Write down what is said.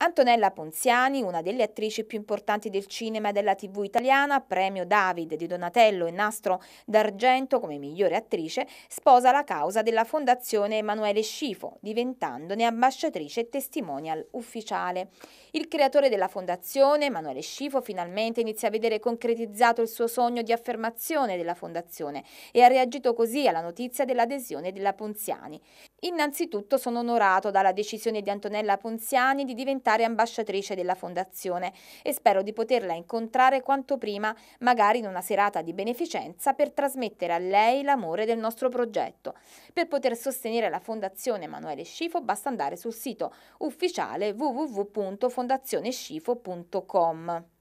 Antonella Ponziani, una delle attrici più importanti del cinema e della tv italiana, premio David di Donatello e nastro d'argento come migliore attrice, sposa la causa della Fondazione Emanuele Scifo, diventandone ambasciatrice e testimonial ufficiale. Il creatore della fondazione, Emanuele Scifo, finalmente inizia a vedere concretizzato il suo sogno di affermazione della fondazione e ha reagito così alla notizia dell'adesione della Ponziani. Innanzitutto sono onorato dalla decisione di Antonella Ponziani di diventare diventare ambasciatrice della fondazione e spero di poterla incontrare quanto prima, magari in una serata di beneficenza, per trasmettere a lei l'amore del nostro progetto. Per poter sostenere la Fondazione Emanuele Scifo basta andare sul sito ufficiale www.fondazionescifo.com.